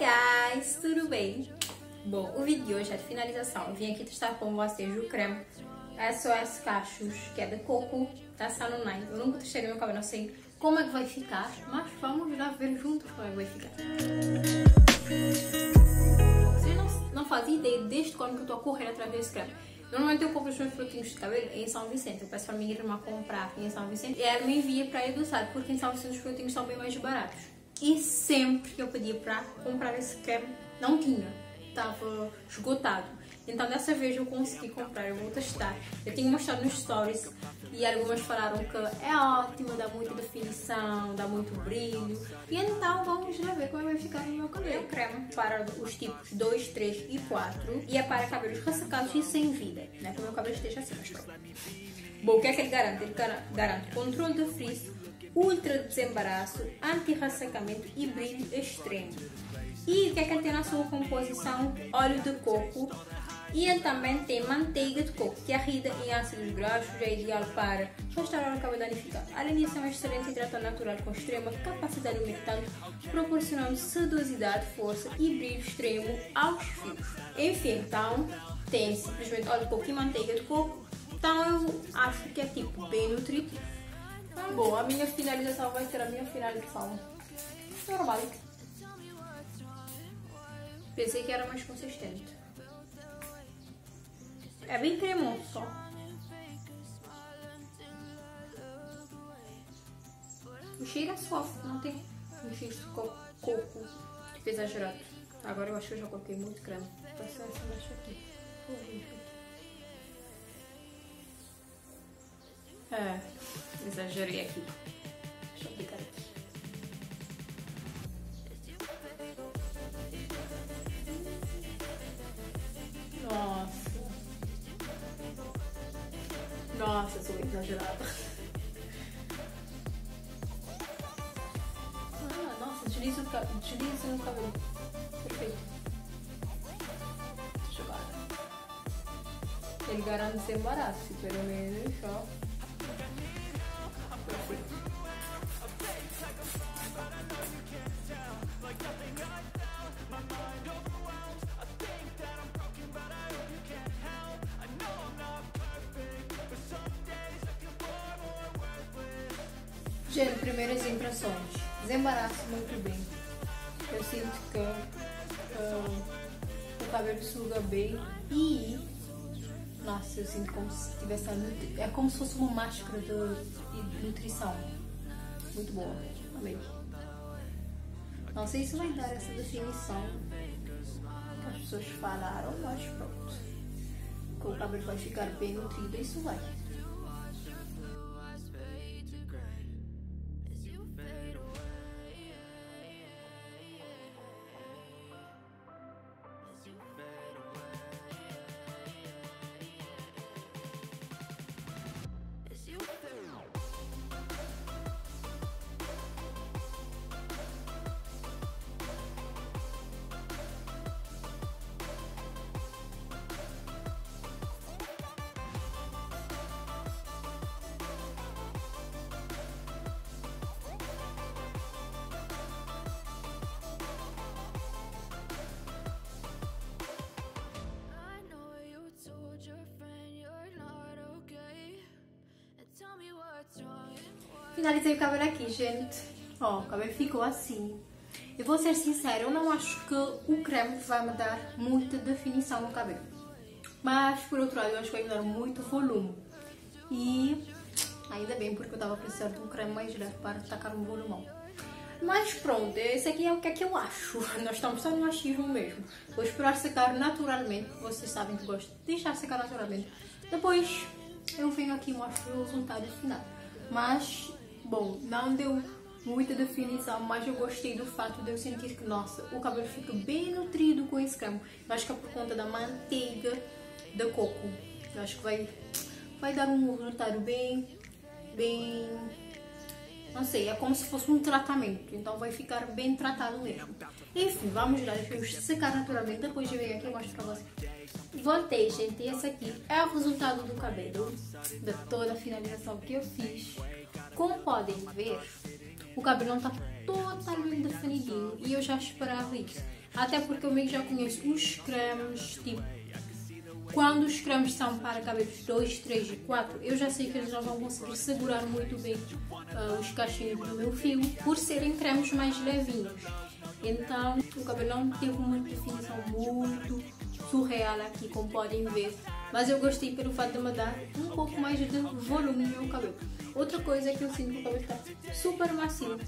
guys, tudo bem? Bom, o vídeo de hoje é de finalização. Eu vim aqui testar com vocês o creme SOS Cachos, que é de coco, da Sanonai. Eu nunca testei no meu cabelo, não sei como é que vai ficar, mas vamos lá ver juntos como é que vai ficar. Vocês não, não fazem ideia desde quando que eu estou a correr atrás desse creme. Normalmente eu compro os meus produtinhos de cabelo em São Vicente. Eu peço para minha irmã comprar aqui em São Vicente e ela me envia para do site, porque em São Vicente os produtinhos são bem mais baratos. E sempre que eu pedia para comprar esse creme, não tinha. Estava esgotado. Então dessa vez eu consegui comprar, eu vou testar. Eu tinha mostrado nos stories e algumas falaram que é ótimo, dá muita definição, dá muito brilho. E então vamos lá ver como vai ficar no meu cabelo. É um creme para os tipos 2, 3 e 4 e é para cabelos ressecados e sem vida, né? Que o meu cabelo esteja assim, mas pronto. Bom, o que é que ele garante? Ele garante controle de frizz, ultra desembaraço, anti-ressecamento e brilho extremo. E o que é que ele tem na sua composição? Óleo de coco. E ele também tem manteiga de coco, que arrida em ácidos graxos, é ideal para restaurar o cabelo danificado. Além disso, é um excelente hidratante natural com extrema capacidade humectante, proporcionando sedosidade, força e brilho extremo aos fios. Enfim, então, tem simplesmente óleo de coco e manteiga de coco. Então, eu acho que é tipo bem nutritivo. Bom, a minha finalização vai ser a minha finalização normal. Pensei que era mais consistente. É bem cremoso só. O cheiro é suave, não tem um cheiro de coco, coco tipo exagerado. Agora eu acho que eu já coloquei muito creme. Vai ser essa mecha aqui. É, exagerei aqui. Deixa eu aplicar aqui. Nossa. Nossa, sou exagerada. Ah, nossa, utiliza, no cabelo. Perfeito. Deixa eu ver. Ele garante ser barato, pelo menos, ó. Gente, primeiras impressões. Desembaraço muito bem. Eu sinto que uh, o cabelo suga bem e nossa, eu sinto como se tivesse é como se fosse uma máscara de, de nutrição. Muito boa. Amei. Sei se vai dar essa definição que as pessoas falaram, mas pronto. Que o cabelo vai ficar bem nutrido, isso vai. Finalizei o cabelo aqui, gente. Ó, o cabelo ficou assim. Eu vou ser sincera, eu não acho que o creme vai me dar muita definição no cabelo. Mas, por outro lado, eu acho que vai me dar muito volume. E ainda bem, porque eu tava precisando de um creme mais leve para tacar um volumão. Mas pronto, esse aqui é o que é que eu acho. Nós estamos só no achismo mesmo. Vou esperar secar naturalmente. Vocês sabem que gosto de deixar secar naturalmente. Depois eu venho aqui e mostro o resultado final. Mas, bom, não deu muita definição, mas eu gostei do fato de eu sentir que, nossa, o cabelo fica bem nutrido com esse creme. Eu acho que é por conta da manteiga de coco. Eu acho que vai, vai dar um resultado bem, bem, não sei, é como se fosse um tratamento. Então vai ficar bem tratado mesmo. Enfim, vamos lá, deixa eu secar naturalmente. Depois eu venho aqui e mostro pra vocês. Voltei, gente. Esse aqui é o resultado do cabelo, de toda a finalização que eu fiz. Como podem ver, o cabelo não tá totalmente definidinho e eu já esperava isso. Até porque eu meio já conheço os cremes, tipo, quando os cremes são para cabelos 2, 3 e 4, eu já sei que eles não vão conseguir segurar muito bem uh, os cachinhos do meu fio, por serem cremes mais levinhos. Então, o cabelo não teve uma definição muito surreal aqui, como podem ver. Mas eu gostei pelo fato de me dar um pouco mais de volume no meu cabelo. Outra coisa é que eu sinto que o cabelo está super macio,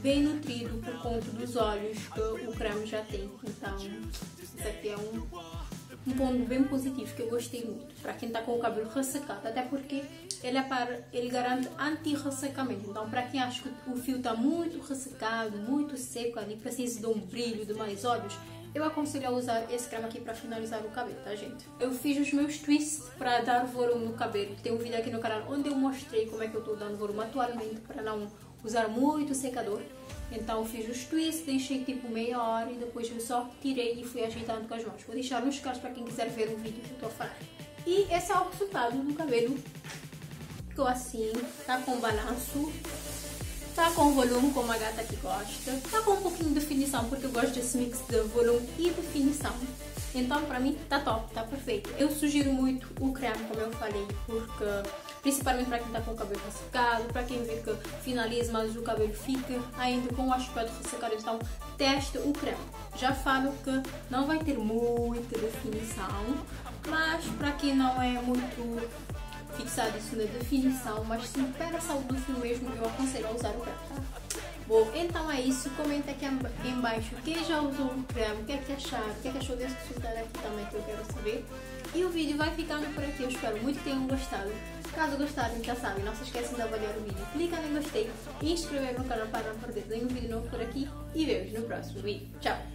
bem nutrido por conta dos óleos que o creme já tem. Então, isso aqui é um um ponto bem positivo que eu gostei muito para quem está com o cabelo ressecado, até porque ele é para ele garante anti-ressecamento. Então, para quem acha que o fio está muito ressecado, muito seco ali, precisa de um brilho, de mais olhos, eu aconselho a usar esse creme aqui para finalizar o cabelo, tá gente? Eu fiz os meus twists para dar volume no cabelo. Tem um vídeo aqui no canal onde eu mostrei como é que eu estou dando volume atualmente para não usar muito secador. Então fiz os twists, deixei tipo meia hora e depois eu só tirei e fui ajeitando com as mãos. Vou deixar nos cards para quem quiser ver o vídeo que eu estou a falar. E esse é o resultado do cabelo. Ficou assim, tá com balanço, tá com volume como a gata que gosta, tá com um pouquinho de definição porque eu gosto desse mix de volume e definição. Então, pra mim, tá top, tá perfeito. Eu sugiro muito o creme, como eu falei, porque principalmente para quem tá com o cabelo ressecado, para quem vê que finaliza, mas o cabelo fica ainda com o aspecto ressecado, então teste o creme. Já falo que não vai ter muita definição, mas para quem não é muito fixado isso na definição, mas sim para a saúde do fio mesmo, eu aconselho a usar o creme, tá? Bom, então é isso. Comenta aqui embaixo quem já usou o creme, o que é que acharam, o que é que achou desse resultado aqui também que eu quero saber. E o vídeo vai ficando por aqui. Eu espero muito que tenham gostado. Caso gostarem, já sabem, não se esqueçam de avaliar o vídeo. Clica em gostei e inscrever no canal para não perder nenhum vídeo novo por aqui. E vejo no próximo vídeo. Tchau!